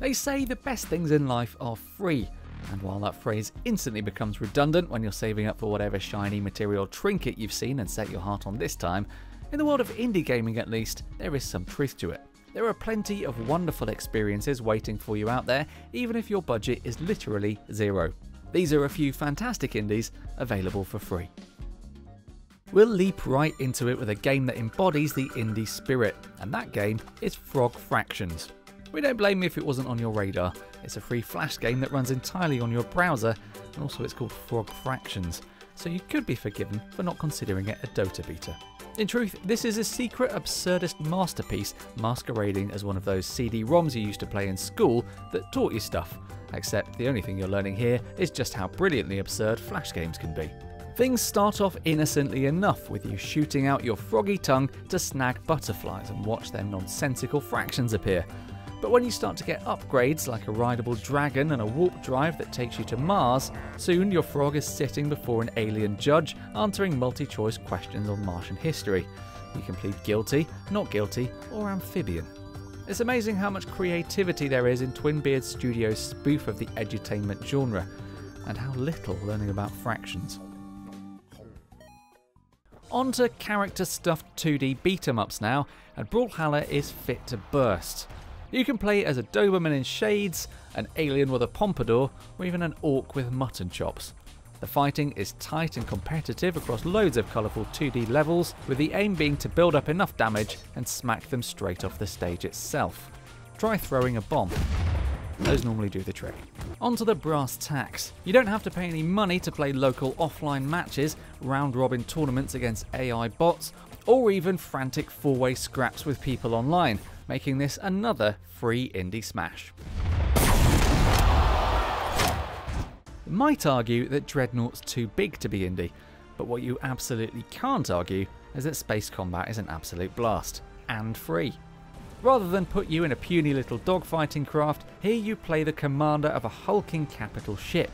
They say the best things in life are free, and while that phrase instantly becomes redundant when you're saving up for whatever shiny material trinket you've seen and set your heart on this time, in the world of indie gaming at least, there is some truth to it. There are plenty of wonderful experiences waiting for you out there, even if your budget is literally zero. These are a few fantastic indies available for free. We'll leap right into it with a game that embodies the indie spirit, and that game is Frog Fractions. We don't blame you if it wasn't on your radar. It's a free flash game that runs entirely on your browser, and also it's called Frog Fractions, so you could be forgiven for not considering it a Dota beta. In truth, this is a secret absurdist masterpiece masquerading as one of those CD-ROMs you used to play in school that taught you stuff, except the only thing you're learning here is just how brilliantly absurd flash games can be. Things start off innocently enough with you shooting out your froggy tongue to snag butterflies and watch their nonsensical fractions appear. But when you start to get upgrades like a rideable dragon and a warp drive that takes you to Mars, soon your frog is sitting before an alien judge answering multi choice questions on Martian history. You can plead guilty, not guilty, or amphibian. It's amazing how much creativity there is in Twinbeard Studios' spoof of the edutainment genre, and how little learning about fractions. On to character stuffed 2D beat 'em ups now, and Brawlhalla is fit to burst. You can play as a Doberman in shades, an alien with a pompadour, or even an orc with mutton chops. The fighting is tight and competitive across loads of colourful 2D levels, with the aim being to build up enough damage and smack them straight off the stage itself. Try throwing a bomb. Those normally do the trick. On to the brass tacks. You don't have to pay any money to play local offline matches, round robin tournaments against AI bots, or even frantic four way scraps with people online, making this another free indie smash. You might argue that Dreadnought's too big to be indie, but what you absolutely can't argue is that space combat is an absolute blast, and free. Rather than put you in a puny little dogfighting craft, here you play the commander of a hulking capital ship,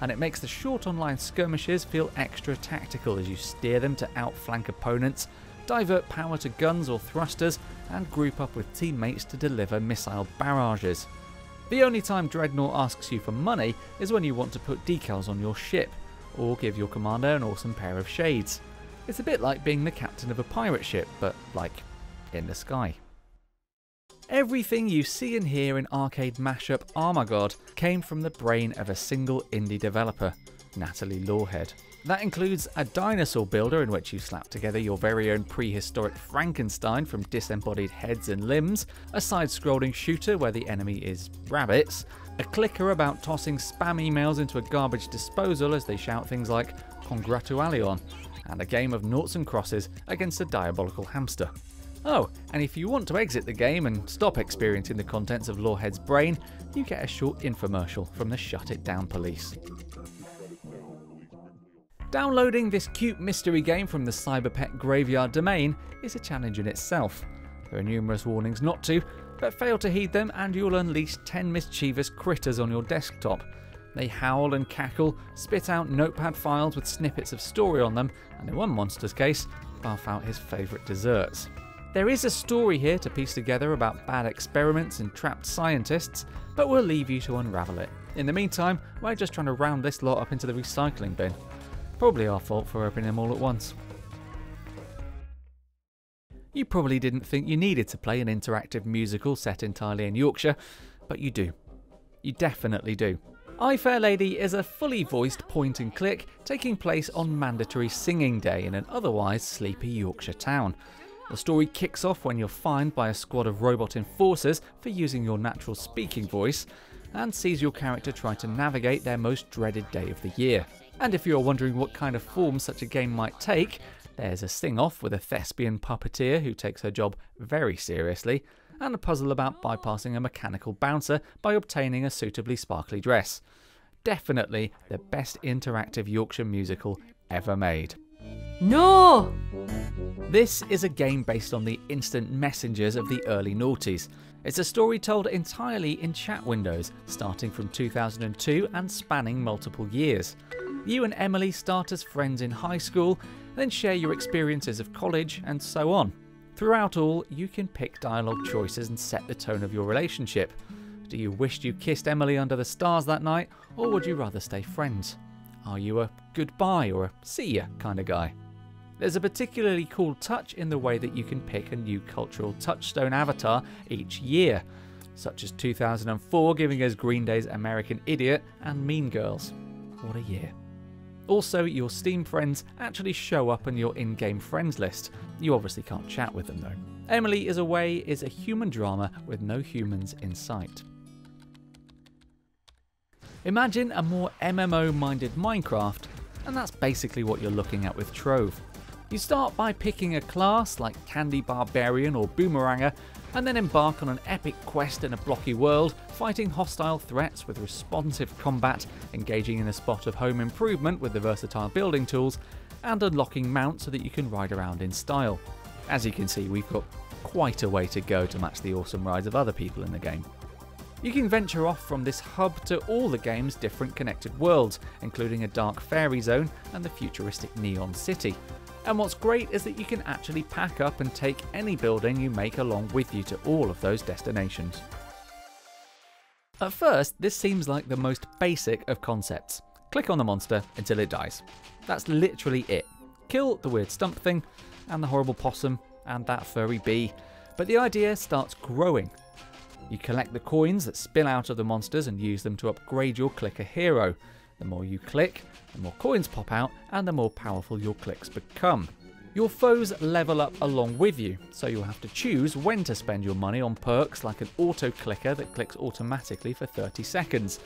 and it makes the short online skirmishes feel extra tactical as you steer them to outflank opponents, divert power to guns or thrusters, and group up with teammates to deliver missile barrages. The only time Dreadnought asks you for money is when you want to put decals on your ship, or give your commander an awesome pair of shades. It's a bit like being the captain of a pirate ship, but like in the sky. Everything you see and hear in arcade mashup Armagod came from the brain of a single indie developer, Nathalie Lawhead. That includes a dinosaur builder in which you slap together your very own prehistoric Frankenstein from disembodied heads and limbs, a side scrolling shooter where the enemy is rabbits, a clicker about tossing spam emails into a garbage disposal as they shout things like Congratulation, and a game of noughts and crosses against a diabolical hamster. Oh, and if you want to exit the game and stop experiencing the contents of Lawhead's brain, you get a short infomercial from the Shut It Down police. Downloading this cute mystery game from the Cyberpet Graveyard domain is a challenge in itself. There are numerous warnings not to, but fail to heed them and you'll unleash 10 mischievous critters on your desktop. They howl and cackle, spit out notepad files with snippets of story on them, and in one monster's case, barf out his favourite desserts. There is a story here to piece together about bad experiments and trapped scientists, but we'll leave you to unravel it. In the meantime, we're just trying to round this lot up into the recycling bin. Probably our fault for opening them all at once. You probably didn't think you needed to play an interactive musical set entirely in Yorkshire, but you do. You definitely do. I Fair Lady is a fully voiced point and click taking place on mandatory singing day in an otherwise sleepy Yorkshire town. The story kicks off when you're fined by a squad of robot enforcers for using your natural speaking voice, and sees your character try to navigate their most dreaded day of the year. And if you're wondering what kind of form such a game might take, there's a sing off with a thespian puppeteer who takes her job very seriously, and a puzzle about bypassing a mechanical bouncer by obtaining a suitably sparkly dress. Definitely the best interactive Yorkshire musical ever made. No! This is a game based on the instant messengers of the early noughties. It's a story told entirely in chat windows, starting from 2002 and spanning multiple years. You and Emily start as friends in high school, then share your experiences of college, and so on. Throughout all, you can pick dialogue choices and set the tone of your relationship. Do you wish you kissed Emily under the stars that night, or would you rather stay friends? Are you a goodbye or a see ya kind of guy? There's a particularly cool touch in the way that you can pick a new cultural touchstone avatar each year, such as 2004 giving us Green Day's American Idiot and Mean Girls. What a year. Also, your Steam friends actually show up on your in game friends list. You obviously can't chat with them though. Emily is Away is a human drama with no humans in sight. Imagine a more MMO minded Minecraft, and that's basically what you're looking at with Trove. You start by picking a class like Candy Barbarian or Boomeranger, and then embark on an epic quest in a blocky world, fighting hostile threats with responsive combat, engaging in a spot of home improvement with the versatile building tools, and unlocking mounts so that you can ride around in style. As you can see, we've got quite a way to go to match the awesome rides of other people in the game. You can venture off from this hub to all the game's different connected worlds, including a dark fairy zone and the futuristic Neon City, and what's great is that you can actually pack up and take any building you make along with you to all of those destinations. At first, this seems like the most basic of concepts. Click on the monster until it dies. That's literally it. Kill the weird stump thing, and the horrible possum, and that furry bee. But the idea starts growing. You collect the coins that spill out of the monsters and use them to upgrade your clicker hero. The more you click, the more coins pop out and the more powerful your clicks become. Your foes level up along with you, so you'll have to choose when to spend your money on perks like an auto clicker that clicks automatically for 30 seconds.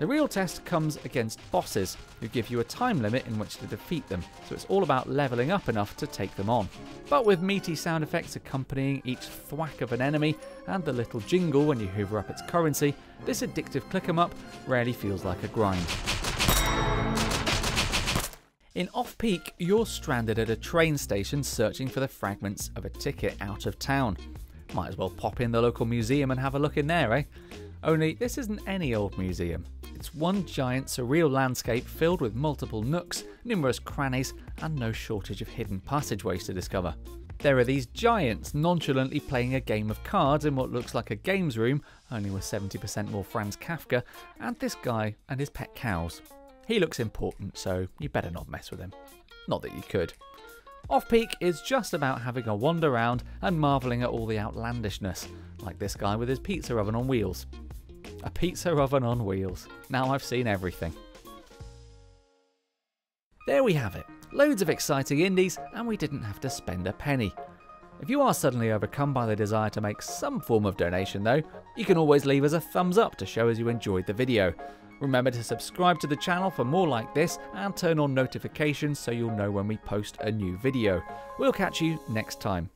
The real test comes against bosses, who give you a time limit in which to defeat them, so it's all about leveling up enough to take them on. But with meaty sound effects accompanying each thwack of an enemy, and the little jingle when you hoover up its currency, this addictive click 'em up rarely feels like a grind. In Off Peak, you're stranded at a train station searching for the fragments of a ticket out of town. Might as well pop in the local museum and have a look in there, eh? Only this isn't any old museum. It's one giant surreal landscape filled with multiple nooks, numerous crannies, and no shortage of hidden passageways to discover. There are these giants nonchalantly playing a game of cards in what looks like a games room, only with 70% more Franz Kafka, and this guy and his pet cows. He looks important, so you better not mess with him. Not that you could. Off Peak is just about having a wander around and marvelling at all the outlandishness, like this guy with his pizza oven on wheels. A pizza oven on wheels. Now I've seen everything. There we have it. Loads of exciting indies, and we didn't have to spend a penny. If you are suddenly overcome by the desire to make some form of donation though, you can always leave us a thumbs up to show us you enjoyed the video. Remember to subscribe to the channel for more like this and turn on notifications so you'll know when we post a new video. We'll catch you next time.